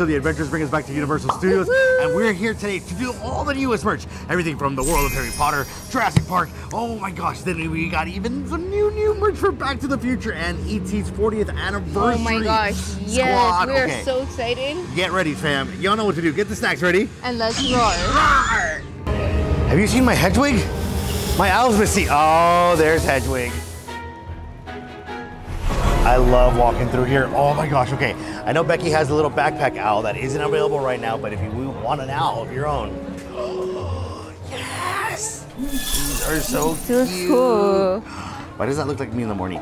So the adventures bring us back to Universal Studios, and we're here today to do all the newest merch. Everything from the world of Harry Potter, Jurassic Park. Oh my gosh, then we got even some new, new merch for Back to the Future and E.T.'s 40th anniversary. Oh my gosh, yes, we are Okay. so excited. Get ready, fam. Y'all know what to do. Get the snacks ready. And let's roar. Have you seen my Hedwig? My owl's missing. Oh, there's Hedwig. I love walking through here. Oh my gosh, okay. I know Becky has a little backpack owl that isn't available right now, but if you want an owl of your own, oh, yes! These are so Feels cute. cool. Why does that look like me in the morning?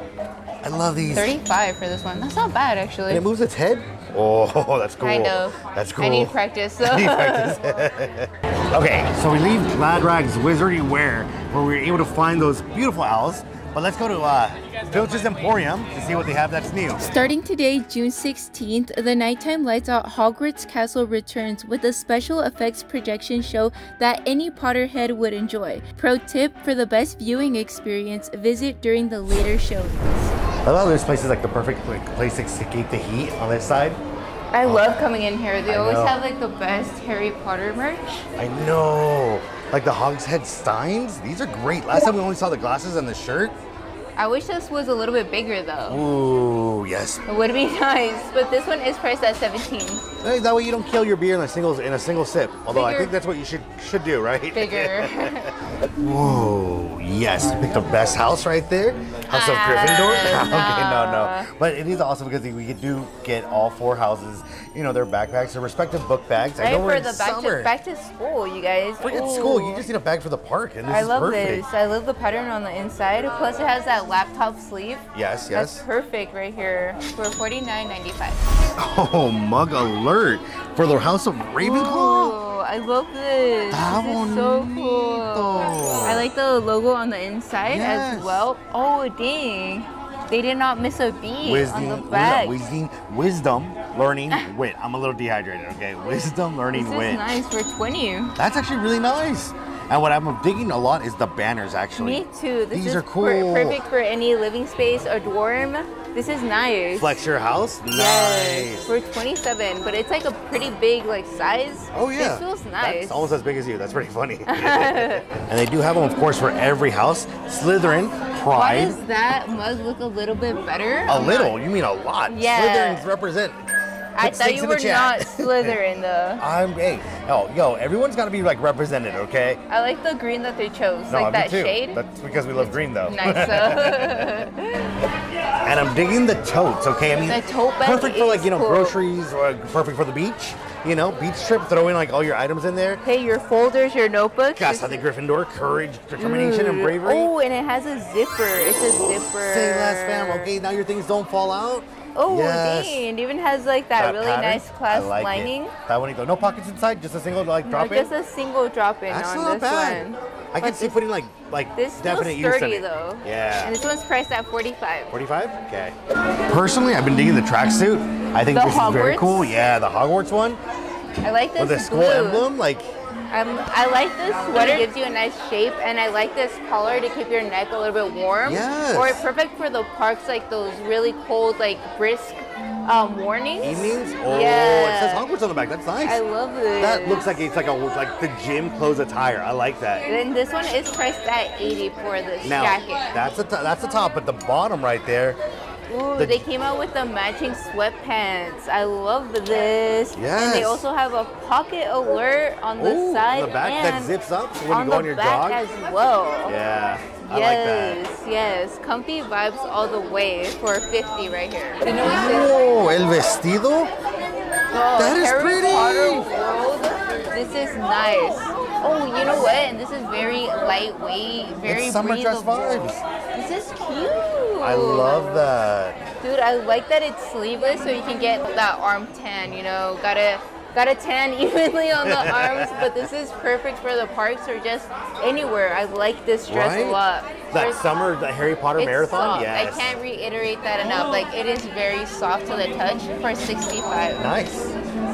I love these. 35 for this one. That's not bad, And actually. it moves its head? Oh, that's cool. Kind of. That's cool. I need practice. So. I need practice. okay, so we leave Glad Rags Wizarding Wear, where we were able to find those beautiful owls. But let's go to uh, Filch's Emporium to see what they have that's new. Starting today, June 16th, the nighttime lights out Hogwarts Castle returns with a special effects projection show that any Potterhead would enjoy. Pro tip for the best viewing experience, visit during the later showings. I love this place is like the perfect like, place to escape the heat on this side. I love coming in here. They I always know. have like the best Harry Potter merch. I know. Like the Hogshead Steins, these are great. Last time we only saw the glasses and the shirt. I wish this was a little bit bigger though. Ooh, yes. It would be nice, but this one is priced at 17. That way you don't kill your beer in a single in a single sip. Although I think that's what you should should do, right? Bigger. Whoa, yes, you picked the best house right there. House of Ah, Gryffindor. okay, no, no. no. But it is awesome because we do get all four houses, you know, their backpacks, their respective book bags. I right know we're for the back summer. to, back to school, you guys. Forget school, you just need a bag for the park, and this I is love perfect. this. I love the pattern on the inside. Plus, it has that laptop sleeve. Yes, That's yes. perfect right here for $49.95. Oh, mug alert for the House of Ravenclaw. Ooh, I love this. Está This is so cool. I like the logo on the inside Yes. as well. Oh, dang. They did not miss a beat Wisdom, on the back. wisdom, wisdom, learning, wit. I'm a little dehydrated, okay? Wisdom, learning, This is wit. nice for 20. That's actually really nice. And what I'm digging a lot is the banners, actually. Me too. This These is are cool. perfect for any living space or dorm. This is nice. Flex your house? Yes, Nice. for 27, but it's like a pretty big like size. Oh yeah. This feels nice. It's almost as big as you. That's pretty funny. and they do have them, of course, for every house. Slytherin, Pride. Why does that mug look a little bit better? A I'm little. not- You mean a lot. Yeah. Slytherins represent. I thought you were not Slytherin though. I'm hey. Oh, yo, everyone's got to be like represented, okay? I like the green that they chose, No, like that too. shade. That's because we love green, though. Nice. And I'm digging the totes, okay? I mean, The tote bag perfect for like you know cool. groceries, or perfect for the beach. You know, beach trip. Throw in like all your items in there. hey, your folders, your notebooks. Gosh, I think Gryffindor, courage, determination, and Ooh. bravery. Oh, and it has a zipper. It's a zipper. Say less, fam. Okay, now your things don't fall out. Oh, Yes. dang. It even has like that, really pattern, nice class like lining. It. That one, no pockets inside, just a single like No, drop in. just a single drop in That's on not this bad. one. I can But see this- putting like like This feels definite of sturdy though. Yeah. And this one's priced at 45. 45? Okay. Personally, I've been digging the tracksuit. I think The this is very cool. Yeah, the Hogwarts one I like this with the school emblem. Like, Um, I like this sweater. It gives you a nice shape, and I like this collar to keep your neck a little bit warm. Yes. Or perfect for the parks, like those really cold, like brisk um, mornings. evenings. Oh, yeah. it says Hogwarts on the back. That's nice. I love this. That looks like it's like a like the gym clothes attire. I like that. Then this one is priced at 80 for this Now jacket. that's the t- that's the top, but the bottom right there. Ooh, the- they came out with the matching sweatpants. I love this. And they also have a pocket alert on the Ooh, side the back and that zips up so when you go the on your back jog. as well. Yeah, I yes, like that. yes. Comfy vibes all the way for 50 right here. You know this Oh, el vestido. Oh, That is Harry pretty. Potter world. This is nice. Oh, you know what? And this is very lightweight, very It's summer dress breathable. vibes. This is cute. I love that. Dude, I like that it's sleeveless so you can get that arm tan, you know. Gotta gotta tan evenly on the arms, but this is perfect for the parks or just anywhere. I like this dress Right? a lot. That There's- summer, the Harry Potter marathon. soft. Yes. I can't reiterate that enough. Oh. Like it is very soft to the touch for 65. Nice.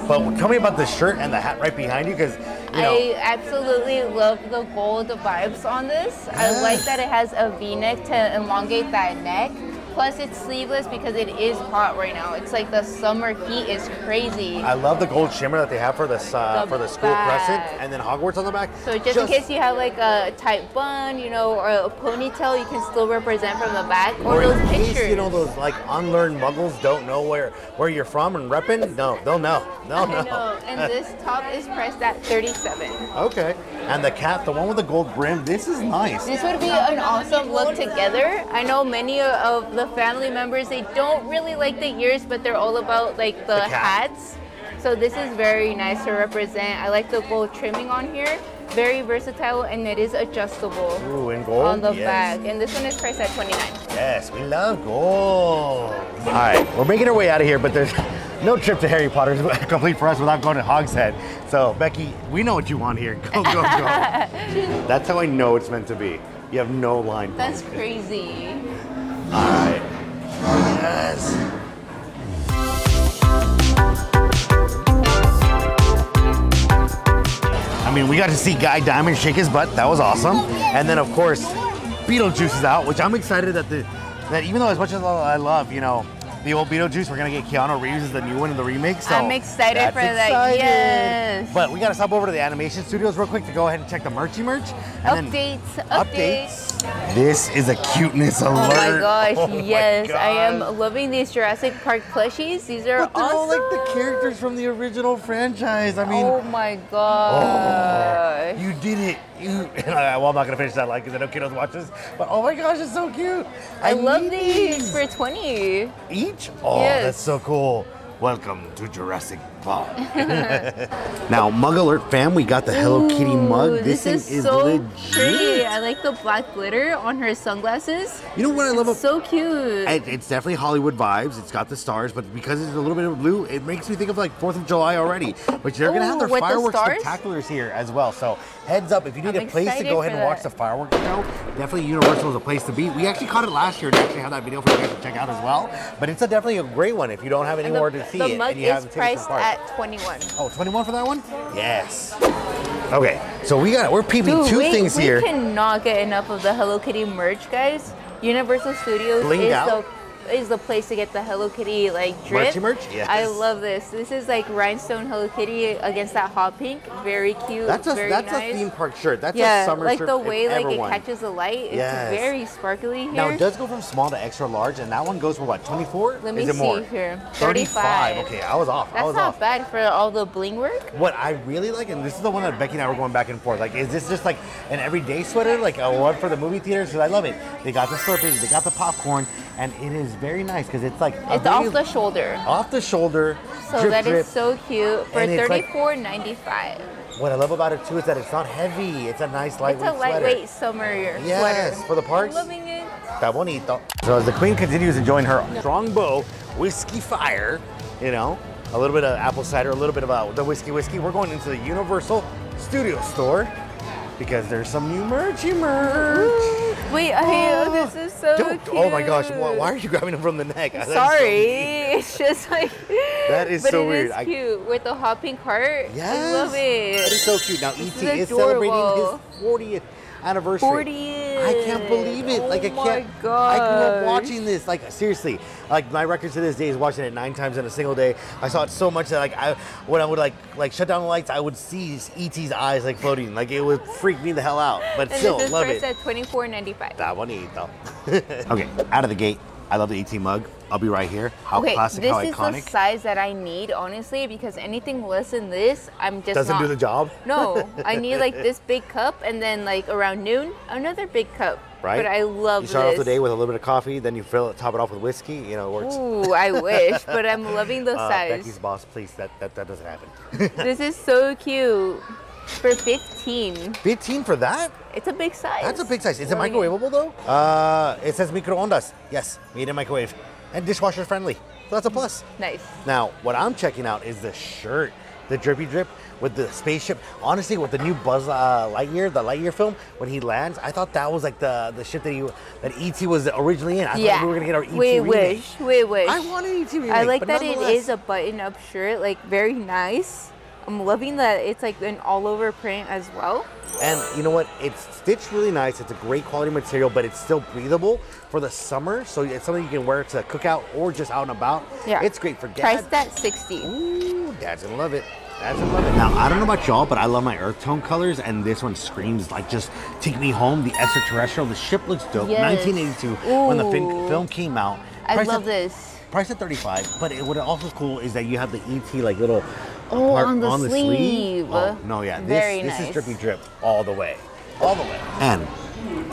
But tell me about the shirt and the hat right behind you, because you know. I absolutely love the gold vibes on this. I like that it has a V-neck to elongate that neck. Plus, it's sleeveless because it is hot right now. It's like the summer heat is crazy. I love the gold shimmer that they have for this uh, The for the school back. crescent, and then Hogwarts on the back. So just, in case you have like a tight bun, you know, or a ponytail, you can still represent from the back. Or, or in those case pictures. you know those like unlearned Muggles don't know where where you're from and repping. No, they'll know. They'll know. Know. And this top is priced at 37. Okay. And the cap, the one with the gold brim, this is nice. This would be an awesome look together. I know many of the family members they don't really like the ears, but they're all about like the, The hats. So this is very nice to represent. I like the gold trimming on here. Very versatile and it is adjustable Ooh, in gold. on the yes. back. And this one is priced at 29. Yes, we love gold. All right, we're making our way out of here, but there's no trip to Harry Potter's complete for us without going to Hogshead. So, Becky, we know what you want here. Go, go, go. That's how I know it's meant to be. You have no line. That's crazy. I mean, we got to see Guy Diamond shake his butt. That was awesome. And then, of course, Beetlejuice is out, which I'm excited that the that even though as much as I love, you know, the old Beetlejuice, we're gonna get Keanu Reeves as the new one in the remake. So I'm excited for that, exciting. yes. But we gotta stop over to the animation studios real quick to go ahead and check the merchy merch. Then Updates, updates. This is a cuteness alert. Oh my gosh, Oh my yes. I am loving these Jurassic Park plushies. These are But they're all like the characters from the original franchise. I mean, oh my gosh. Oh, you did it. You. well, I'm not gonna finish that line because I know kiddos watch this. But oh my gosh, it's so cute. I, love need these for 20. Each? Oh, Yes. that's so cool. Welcome to Jurassic Park. now, Mug Alert fam, we got the Hello Kitty mug. This, thing is, so legit. pretty. I like the black glitter on her sunglasses. You know what I love about So cute. It- It's definitely Hollywood vibes. It's got the stars, but because it's a little bit of blue, it makes me think of like Fourth of July already. But they're gonna have oh, their with the fireworks stars? spectaculars here as well. So heads up, if you need I'm a place to go ahead for and watch the fireworks show, definitely Universal is a place to be. We actually caught it last year and actually have that video for you guys to check out as well. But it's a definitely a great one if you don't have anywhere the, to see the it and you is haven't taken priced some part. At 21. Oh, 21 for that one? Yes. Okay, so we got we're peeping Dude, two we, things we here. cannot get enough of the Hello Kitty merch, guys. Universal Studios Blinged is out? the is the place to get the Hello Kitty like drip. Merchy merch? Yes. I love this. This is like rhinestone Hello Kitty against that hot pink. Very cute. That's a very that's nice. a theme park shirt. That's yeah, a summer like shirt. the if way like it one. catches the light. It's Yes. very sparkly here. Now it does go from small to extra large, and that one goes for what, 24? Let me see more? here. 35. 35. Okay, I was off. I That's was not off. bad for all the bling work. What I really like, and this is the one that Becky and I were going back and forth. Like, is this just like an everyday sweater, like a one for the movie theaters? Because I love it. They got the Slurpees, they got the popcorn, and it is very nice because it's like It's off the shoulder. off the shoulder. So drip, that is drip. so cute for And it's like- $34.95. What I love about it too is that it's not heavy. It's a nice It's lightweight a lightweight sweater. summer Yes, sweater. for the parks. Loving it. Está bonito. So as the queen continues enjoying her strongbow whiskey fire, you know, a little bit of apple cider, a little bit of uh, the whiskey whiskey, we're going into the Universal Studio store because there's some new merchy merch. Wait, I, oh. this is so cute. oh my gosh, why, why are you grabbing them from the neck? Is so Sorry, it's just like. That is but so it weird. is I- cute with the hot pink heart. Yes. I love it. That is so cute. Now This ET is is, celebrating his 40th anniversary. 40th. I can't believe it. Oh like I oh can't. I grew up watching this. Like seriously. Like my record to this day is watching it nine times in a single day. I saw it so much that like I when I would like like shut down the lights, I would see ET's eyes like floating. Like it would freak me the hell out. But And still, this is love it. at $24.95. Está bonito. okay, out of the gate. I love the ET mug. I'll be right here. How Okay, classic, this how is iconic. the size that I need, honestly, because anything less than this, I'm just Doesn't not. do the job. No, I need like this big cup, and then like around noon, another big cup. Right? But I love You start this. off the day with a little bit of coffee, then you fill it, top it off with whiskey. You know, it works. Ooh, I wish, but I'm loving the Uh, size. Becky's boss, please. That that, that doesn't happen. This is so cute. For 15, 15 for that? it's a big size. That's a big size. Is it Loving microwavable though? Uh, it says microondas. Yes, made in microwave, and dishwasher friendly. So that's a plus. Nice. Now, what I'm checking out is the shirt, the drippy drip with the spaceship. Honestly, with the new Buzz uh, Lightyear, the Lightyear film, when he lands, I thought that was like the the ship that he that ET was originally in. I yeah. thought we were gonna get our ET we remake. wish. We wish. I want an ET remake. I like that it is a button-up shirt, like very nice. I'm loving that it's like an all over print as well. And you know what? It's stitched really nice. It's a great quality material, but it's still breathable for the summer. So it's something you can wear to cookout or just out and about. Yeah. It's great for dad. Priced at 60. Ooh, dad's gonna love it. Dad's gonna love it. Now, I don't know about y'all, but I love my earth tone colors, and this one screams like just take me home. The extraterrestrial. The ship looks dope. Yes. 1982 when the film came out. I love at- this. Price at 35, but it, what also cool is that you have the ET like little Oh, part on the sleeve. Oh, no, yeah, this Very this is nice. drippy drip all the way, all the way. And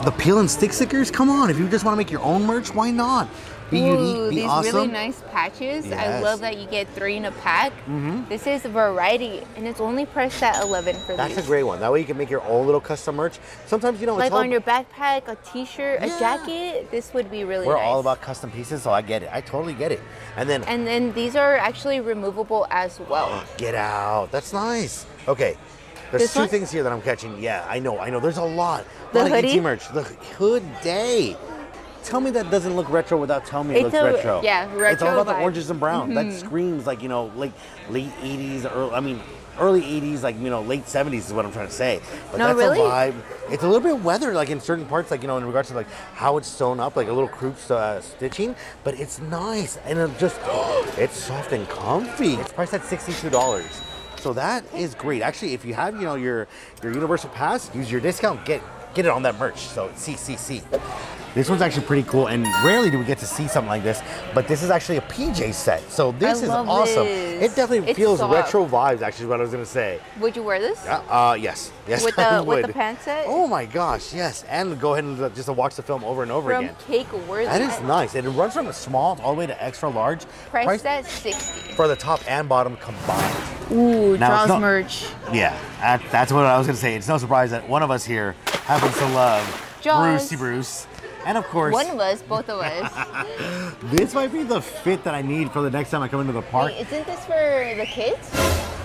the peel and stick stickers, come on! If you just want to make your own merch, why not? Be Ooh, unique, be these awesome. really nice patches. I Yes. Mm-hmm. love that you get three in a pack. This is variety, and it's only priced at 11 for this. That's these. a great one. That way you can make your own little custom merch. Sometimes you know like on your backpack, a t-shirt, Yeah. a jacket. This would be really we're nice. all about custom pieces, so I get it. I totally get it. And then And then these are actually removable as well. get out. That's nice. Okay. There's This two one? things here that I'm catching. Yeah, I know, I know. There's a lot. A The lot of hoodie? ET merch. The hood day. Tell me that doesn't look retro without telling me it It's looks a- retro. yeah, It's all retro about the oranges and brown. That screams like you know, like late '80s, early. I mean, early '80s, like you know, late '70s is what I'm trying to say. But No, that's really? a vibe. It's a little bit weathered, like in certain parts, like you know, in regards to like how it's sewn up, like a little croup uh, stitching. But it's nice and it just, it's soft and comfy. It's priced at sixty-two dollars. So that is great. Actually, if you have, you know, your your Universal Pass, use your discount, get get it on that merch. So CCC. This one's actually pretty cool, and rarely do we get to see something like this. But this is actually a PJ set, so this is love awesome. this. It definitely It's feels soft. retro vibes. Actually, is what I was gonna say. Would you wear this? Yeah, uh, yes, yes, With I the with the pants set? Oh my gosh, yes, and go ahead and uh, just watch the film over and over From again. Cake Worthy. That is nice. It runs from a small all the way to extra large. Priced Priced at 60. for the top and bottom combined. Ooh, Now, it's Jaws merch. Yeah, that, that's what I was gonna say. It's no surprise that one of us here happens to love. Brucey Bruce, and of course, One of us, both of us. this might be the fit that I need for the next time I come into the park. Wait, isn't this for the kids?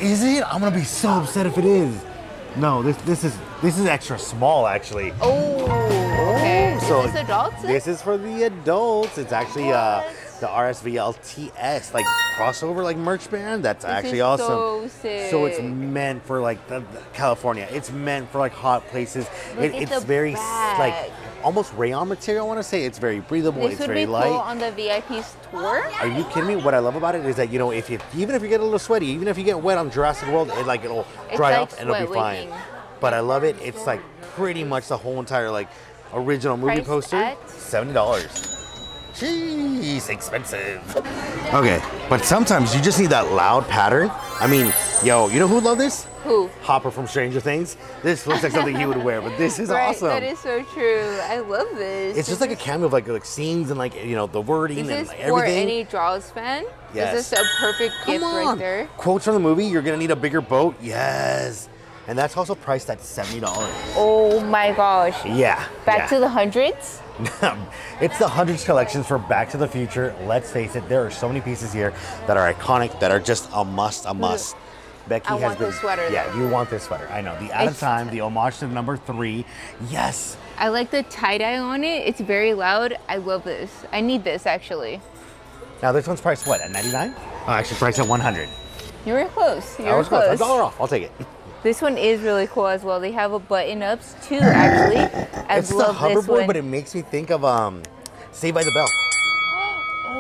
Is it? I'm gonna be so upset if it is. No, this this is this is extra small actually. Oh, okay. so is this adults? This is for the adults. It's actually uh, the RSVLTS like crossover like merch band. That's actually is awesome. so. So it's meant for like the, the California. It's meant for like hot places. It, it's very s- like almost rayon material. I want to say it's very breathable. This it's would very be light. cool on the VIP's tour. Are you kidding me? What I love about it is that you know if you even if you get a little sweaty, even if you get wet on Jurassic World, it like it'll It's dry like up and it'll be fine. But I love it. It's like pretty much the whole entire like original movie Priced poster. Seventy dollars. Jeez, expensive. Okay, but sometimes you just need that loud pattern. I mean, yo, you know who would love this? Who? Hopper from Stranger Things. This looks like something he would wear, but this is right, awesome. that is so true. I love this. it's just like a cameo of like, like scenes and like you know the wording This and is like, for any Jaws fan. Yes. This is a perfect gift Come right there. Quotes from the movie, you're gonna need a bigger boat. Yes. And that's also priced at $70. Oh my gosh. Yeah. Back to the hundreds. It's the hundreds collections for Back to the Future. Let's face it, there are so many pieces here that are iconic, that are just a must, a must. Becky I has want been, this sweater, Yeah, though. you want this sweater. I know. The out of time, the homage to number three. Yes. I like the tie dye on it. It's very loud. I love this. I need this actually. Now this one's priced what? At 99? Oh, actually priced at 100. You were close. You I were was close. A dollar off. I'll take it. This one is really cool as well. They have a button ups too, actually. I it's the love this hoverboard, but it makes me think of um, Saved by the Bell.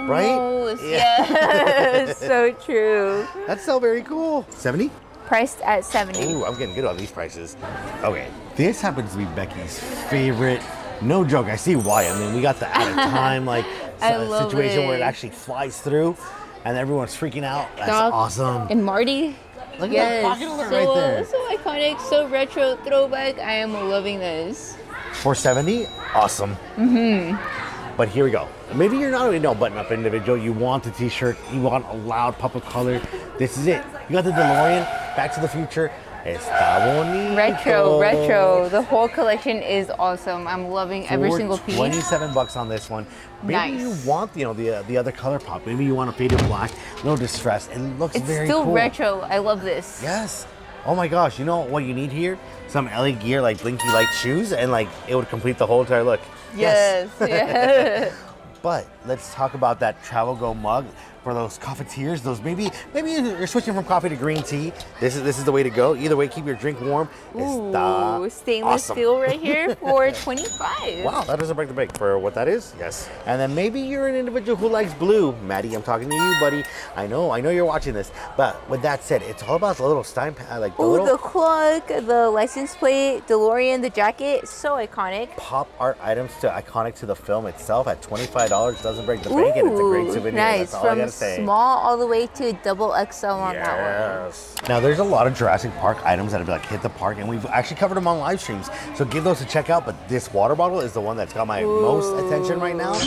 right? Almost, Yeah. yes, so true. That's so very cool. 70? Priced at 70. Ooh, I'm getting good on these prices. Okay, this happens to be Becky's favorite. No joke, I see why. I mean, we got the out of time like I s- love situation where it it. actually flies through, and everyone's freaking out. That's Doc awesome. And Marty. Look at that pocket alert so, right there. so iconic, so retro throwback. I am loving this. 470, awesome. Mm-hmm. But here we go. Maybe you're not a no button-up individual. You want the T-shirt. You want a loud pop of color. This is it. You got the DeLorean, Back to the Future. Está bonito. Retro, retro. The whole collection is awesome. I'm loving every single piece. 27 bucks on this one. Maybe Nice. you want, you know, the uh, the other color pop. Maybe you want a faded black, no distress, and it looks It's very still cool. retro. I love this. Yes. Oh my gosh, you know what you need here? Some LA gear like blinky light shoes, and like it would complete the whole entire look. Yes. Yes. But let's talk about that Travel Go mug for those cafeteers. Those maybe maybe you're switching from coffee to green tea. This is this is the way to go. Either way, keep your drink warm. Está Ooh, stainless awesome. steel right here for 25. Wow, that doesn't break the bank for what that is. Yes. And then maybe you're an individual who likes blue. Maddie, I'm talking to you, buddy. I know, I know you're watching this. But with that said, it's all about the little Stein, like the Ooh, little the clock, the license plate, DeLorean, the jacket, so iconic. pop art items to iconic to the film itself at $25 doesn't break the bank and it's a great souvenir. Nice. That's all I From gotta say. small all the way to double XL on that one. Yes. Now there's a lot of Jurassic Park items that have like hit the park, and we've actually covered them on live streams. So give those a check out. But this water bottle is the one that's got my most attention right now. It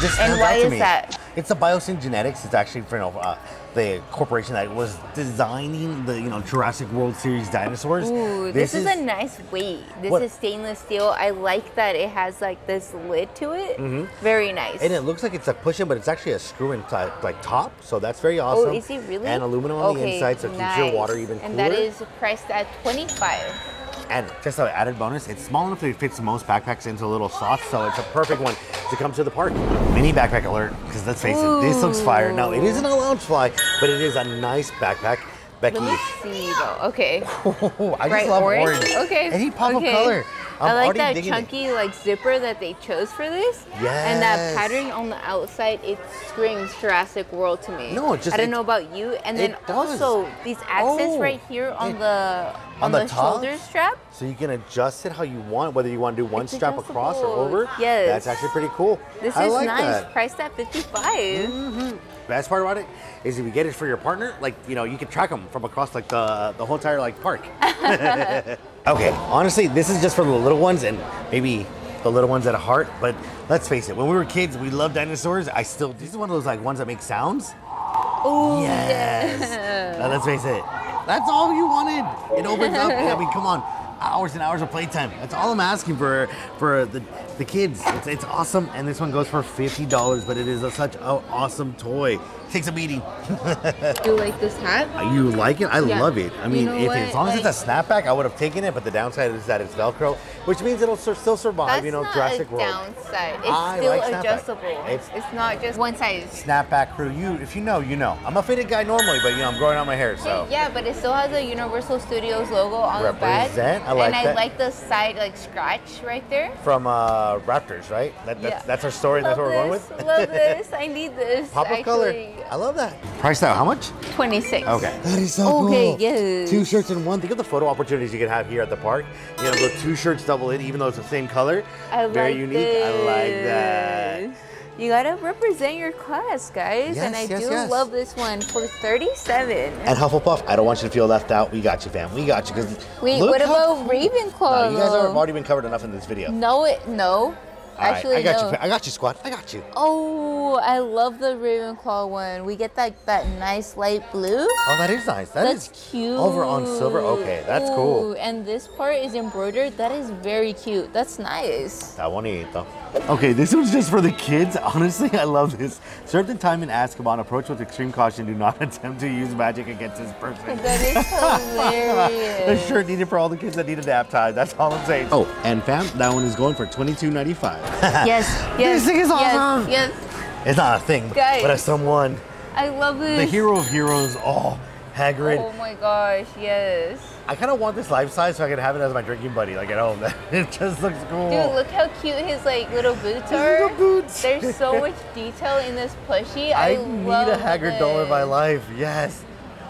just And stands why out to is me. that? It's the Biosyn Genetics. It's actually for you know, uh, the corporation that was designing the you know Jurassic World Series dinosaurs. Ooh, this, is, a nice weight. This What- is stainless steel. I like that it has like this lid to it. Mm-hmm. Very nice. And it looks like it's a push-in, but it's actually a screw-in type, like top. So that's very awesome. Oh, is it really? And aluminum on the inside, so it keeps your water even cooler. And that is priced at 25. And just an added bonus, it's small enough that it fits most backpacks into a little slot, so it's a perfect one to come to the park. Mini backpack alert, because let's face it, this looks fire. Now, it isn't a Loungefly, but it is a nice backpack. Becky, Let me see though. Okay. I just love orange. orange. Okay. Any pop okay. of color. I'm I like that digging it. chunky like zipper that they chose for this. Yes. And that pattern on the outside, it screams Jurassic World to me. No, just- I don't know about you. And then does. also these accents Oh, right here on it- the on, on the the, top? shoulder strap. So you can adjust it how you want, whether you want to do one It's strap across or over. Yes. That's actually pretty cool. This I is like nice. that. Priced at 55. Mm-hmm. Best part about it is if you get it for your partner, like you know, you can track them from across like the the whole entire like park. okay, honestly, this is just for the little ones and maybe the little ones at heart. But let's face it, when we were kids, we loved dinosaurs. I still this is one of those like ones that make sounds. Oh Yes. Now, let's face it, that's all you wanted. It opens up. I mean, come on. Hours and hours of playtime. That's all I'm asking for for the, the kids. It's, it's awesome, and this one goes for fifty dollars. But it is a, such an awesome toy. Takes a beating. You like this hat? You like it? I Yeah. love it. I You mean, know if as long as it's a snapback, I would have taken it. But the downside is that it's Velcro, which means it'll sur- still survive. You know, Jurassic a World. downside. It's I still like adjustable. It's- It's, not just one size. Snapback crew. You, if you know, you know. I'm a fitted guy normally, but you know, I'm growing out my hair, so. Yeah, but it still has a Universal Studios logo on the back. Represent. I like and that. I like the side like scratch right there. From uh, Raptors, right? That, that's, Yeah. that's our story. That's Love what we're going this, with. Love this. I need this. Pop of color. I love that. Price out how much? 26. Okay. That is so Okay, cool. yes. Two shirts in one. Think of the photo opportunities you can have here at the park. You know, go two shirts double in, even though it's the same color. I Very like unique. I like that. You gotta represent your class, guys. and I Yes, yes, do yes. love this one for 37. At Hufflepuff, I don't want you to feel left out. We got you, fam. We got you. Cause Wait, what about Ravenclaw? No, you guys have already been covered enough in this video. No, it no. All right, Actually, I got no. you. I got you, squad. I got you. Oh, I love the Ravenclaw one. We get that that nice light blue. Oh, that is nice. That that's is cute. Over on silver. Okay, that's cool. And this part is embroidered. That is very cute. That's nice. That one bonito. Okay, this one's just for the kids. Honestly, I love this. Served in time in Azkaban, approach with extreme caution. Do not attempt to use magic against this person. That is hilarious. the shirt needed for all the kids that need a nap time. That's all I'm saying. Oh, and fam, that one is going for $22.95. yes, yes. This thing is awesome. Yes, it's not a thing, Guys. but as someone, I love this. the hero of heroes, oh, Hagrid. Oh my gosh, yes. I kind of want this life size so I can have it as my drinking buddy, like at home. it just looks cool. Dude, look how cute his like little boots are. little boots. There's so much detail in this plushie. I, love it. I need a Hagrid doll in my life. Yes.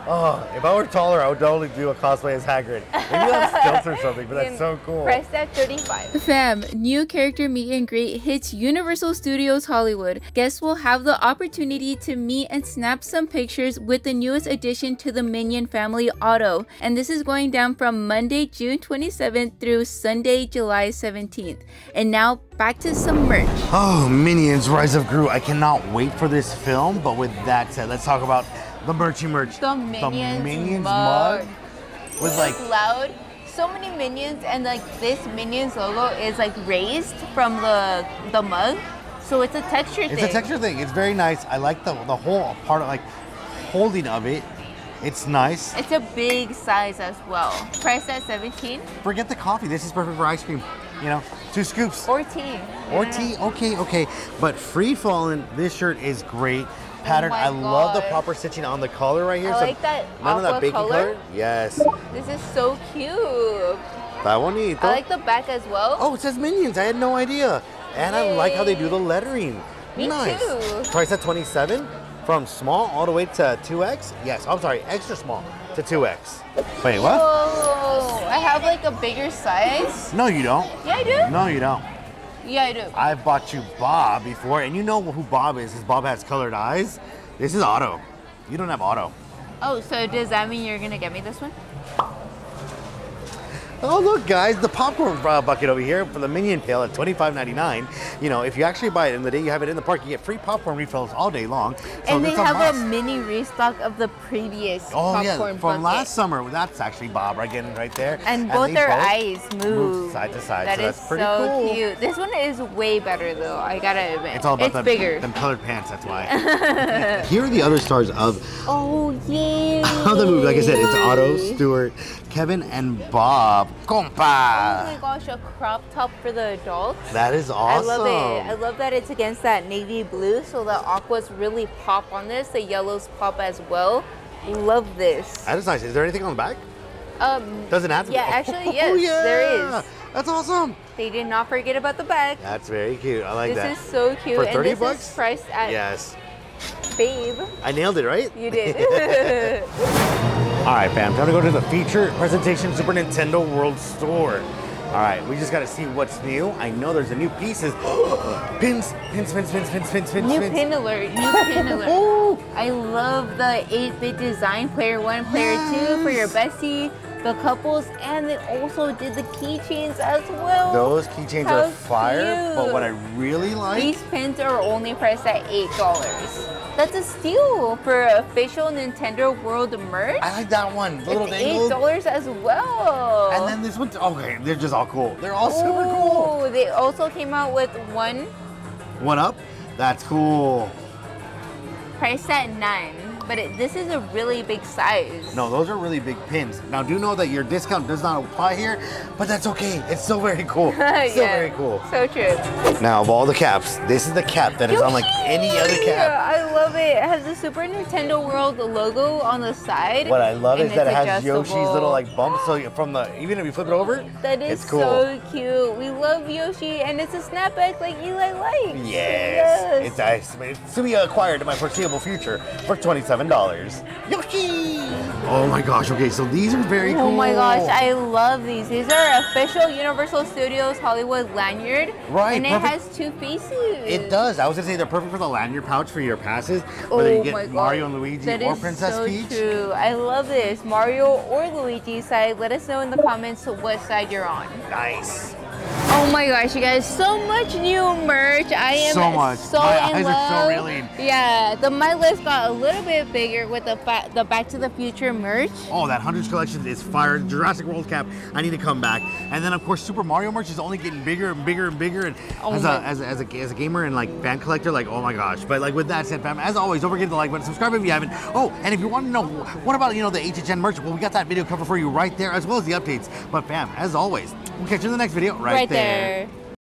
Oh, if I were taller, I would totally do a cosplay as Hagrid. Maybe on stilts or something, but that's so cool. Priced at 35. Fam, new character meet and greet hits Universal Studios Hollywood. Guests will have the opportunity to meet and snap some pictures with the newest addition to the Minion family, Otto. And this is going down from Monday, June 27th through Sunday, July 17th. And now back to some merch. Oh, Minions Rise of Gru. I cannot wait for this film, but with that said, let's talk about the merchy merch. The Minions, Minions mug. mug with like loud. So many minions, and like this Minions logo is like raised from the the mug. So it's a texture it's thing. It's a texture thing. It's very nice. I like the the whole part of like holding of it. It's nice. It's a big size as well. Price at 17. Forget the coffee. This is perfect for ice cream. you know, two scoops. Or tea. Or Yeah. tea, okay, okay. But free falling, this shirt is great. Pattern, Oh I love the proper stitching on the collar right here. I So like that None of that baking color. color. Yes. This is so cute. That one neat. I like the back as well. Oh, it says Minions. I had no idea. And I like how they do the lettering. Me nice. too. Price at 27 from small all the way to 2X. Yes, I'm sorry, extra small to 2X. Wait, what? Whoa, I have like a bigger size. No, you don't. Yeah, I do. No, you don't. Yeah, I do. I've bought you Bob before, and you know who Bob is, because Bob has colored eyes. This is Otto. You don't have Otto. Oh, so does that mean you're gonna get me this one? Oh, look, guys, the popcorn uh, bucket over here for the Minion Pail at $25.99. You know, if you actually buy it in the day you have it in the park, you get free popcorn refills all day long. So and they it's have a must. mini restock of the previous Oh popcorn yeah, from bucket. last summer. That's actually Bob again right there. And both they their eyes move. move side to side, That so is that's pretty so cool. cute. This one is way better though. I gotta admit. It's all about it's them, bigger. them colored pants. That's why. Here are the other stars of Oh yeah. of the movie. Like I said, it's Otto, Stewart, Kevin, and Bob. Compa. Oh my gosh, a crop top for the adults. That is awesome. I love it. I love that it's against that navy blue, so the aquas really pop on this. The yellows pop as well. Love this. That is nice. Is there anything on the back? Um, Doesn't have to. Yeah, be. actually, Oh, yes, yeah. there is. That's awesome. They did not forget about the back. That's very cute. I like that. this is so cute. For and 30 this bucks? is priced at yes. Babe. I nailed it, right? You did. All right, fam. Time to go to the feature presentation Super Nintendo World Store. All right, we just got to see what's new. I know there's a new pieces. pins, pins, pins, pins, pins, pins, pins, New pins. pin alert. New pin alert. Oh, I love the 8-bit design, player one, player two for your bestie, the couples, and they also did the keychains as well. those keychains are fire. But what I really like, These pins are only priced at $8. That's a steal for official Nintendo World merch. I like that one. The little it's dangle. $8 as well. And then this one, okay, they're just all cool. They're all super cool. Ooh, They also came out with one One up? That's cool. priced at 9 but it, this is a really big size. No, those are really big pins. Now, do know that your discount does not apply here, but that's okay. It's still very cool. Still Yeah, very cool. So true. Now, of all the caps, this is the cap that is unlike any other cap. I love it. It has the Super Nintendo World logo on the side. What I love is that it it's has Yoshi's little like bumps, so from the even if you flip it over, That is it's cool. so cute. We love Yoshi, and it's a snapback like Eli likes. Yes, it's nice. It's to be acquired in my foreseeable future for twenty-seven dollars. Yoshi! Oh my gosh! Okay, so these are very cool. Oh my gosh, I love these. These are official Universal Studios Hollywood lanyard. Right, And it has two faces. It does. I was gonna say they're perfect for the lanyard pouch for your passes, Oh whether you my get God. Mario and Luigi That or is Princess so Peach. True. I love this. Mario or Luigi side. Let us know in the comments what side you're on. Nice. Oh my gosh, you guys, so much new merch. I am So much. so My in eyes are so love. Yeah, the my list got a little bit bigger with the the Back to the Future merch. Oh, that hundreds collection is fire. Jurassic World cap. I need to come back. And then of course Super Mario merch is only getting bigger and bigger and bigger. And Oh as, a, as, a, as, a, as a gamer and like fan collector, like oh my gosh. But like with that said, fam, as always, don't forget to like button, subscribe if you haven't. Oh, and if you want to know what about you know the HHN merch, well we got that video covered for you right there as well as the updates. But fam, as always, we'll catch you in the next video right, right there.